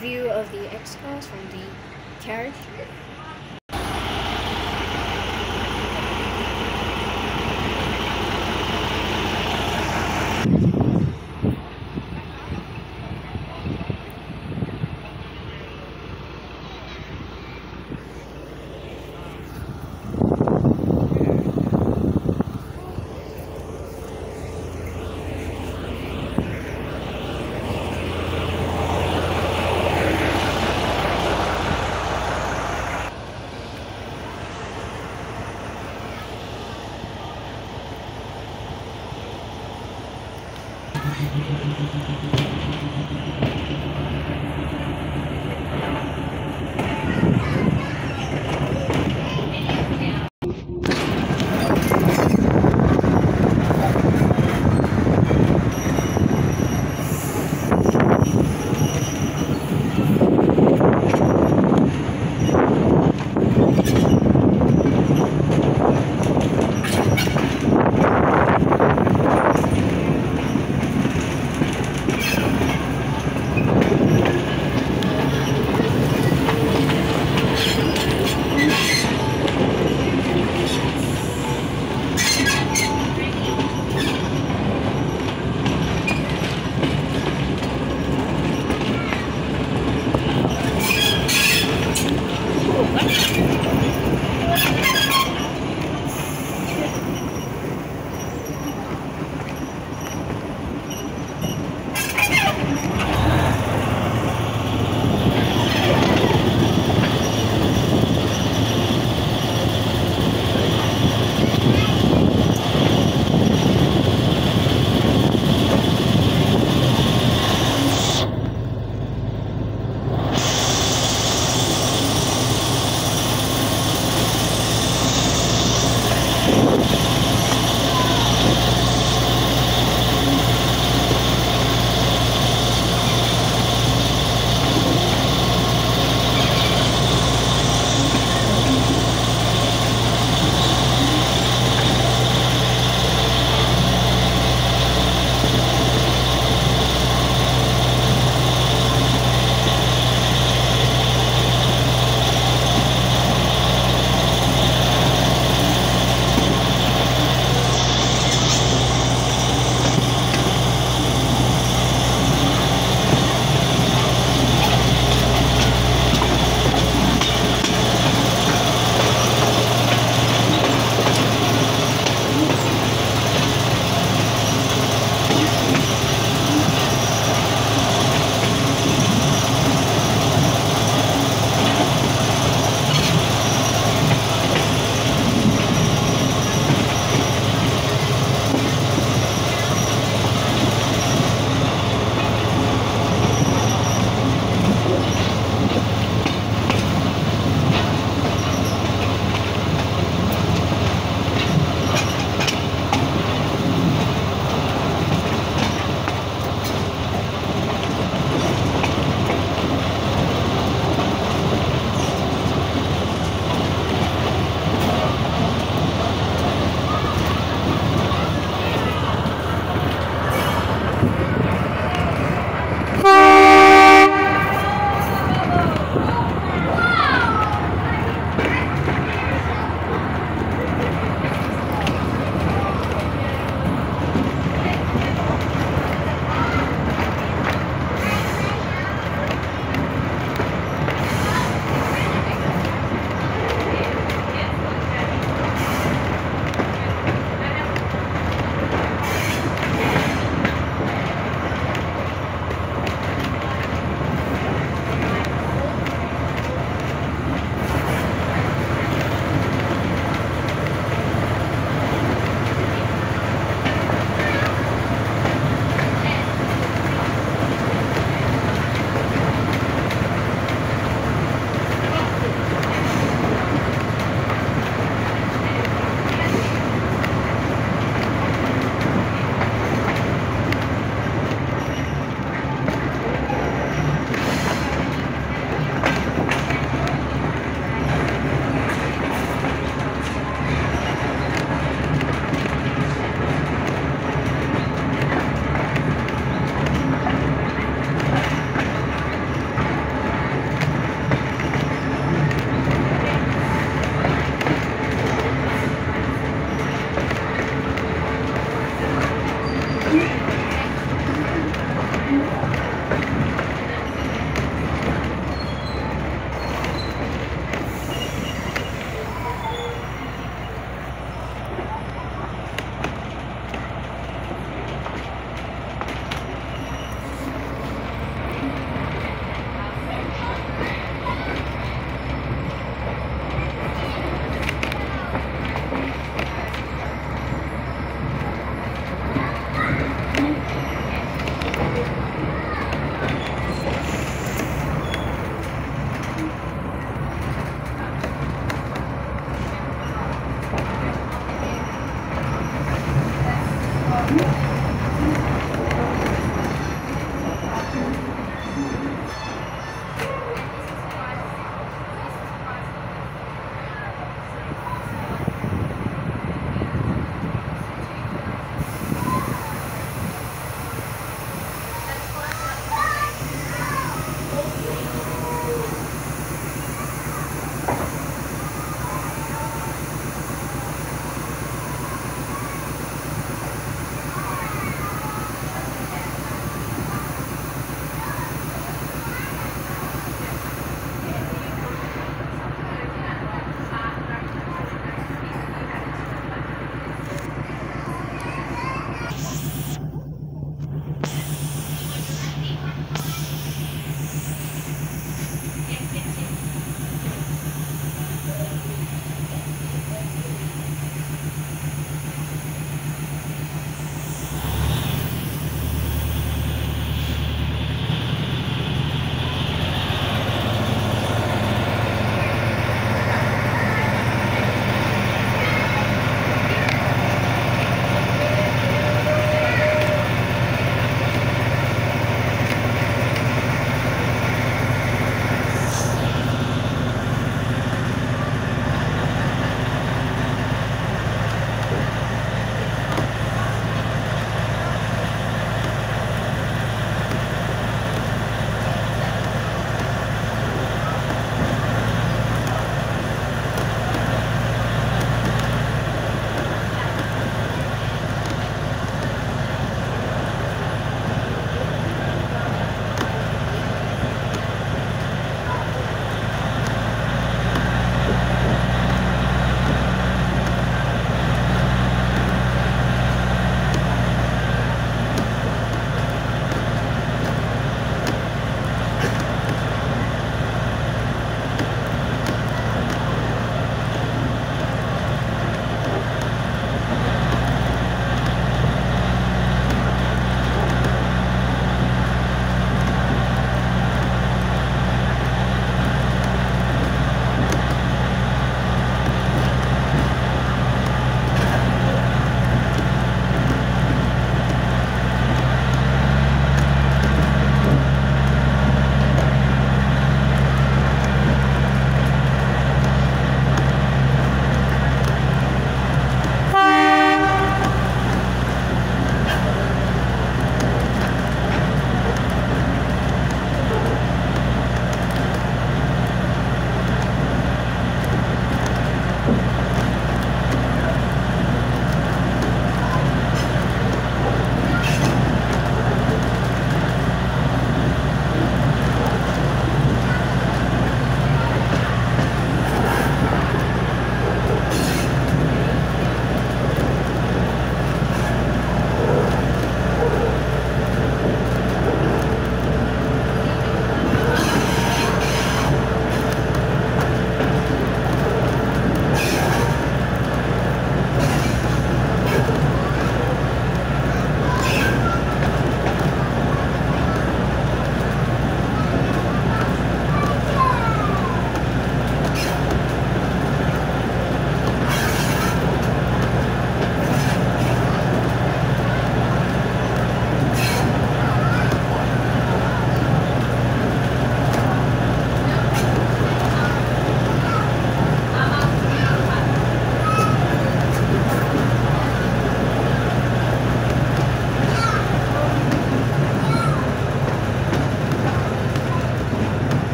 view of the X-Class from the carriage.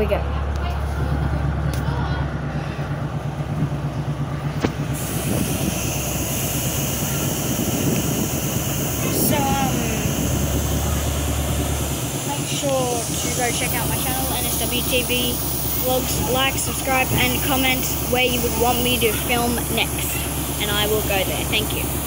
we go. So, um, make sure to go check out my channel, NSWTV Vlogs. Like, subscribe, and comment where you would want me to film next. And I will go there. Thank you.